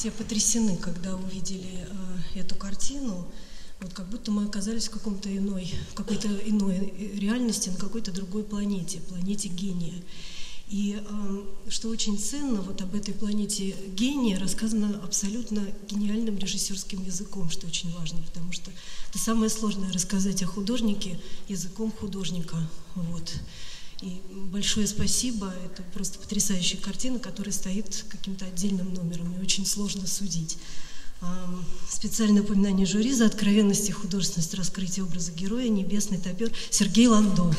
все потрясены, когда увидели э, эту картину. Вот как будто мы оказались в каком-то иной, какой-то иной реальности, на какой-то другой планете, планете гения. И э, что очень ценно, вот об этой планете гения рассказано абсолютно гениальным режиссерским языком, что очень важно, потому что это самое сложное рассказать о художнике языком художника. Вот. И большое спасибо, это просто потрясающая картина, которая стоит каким-то отдельным номером, и очень сложно судить. Специальное упоминание жюри за откровенность и художественность раскрытия образа героя «Небесный топер» Сергей Ландо.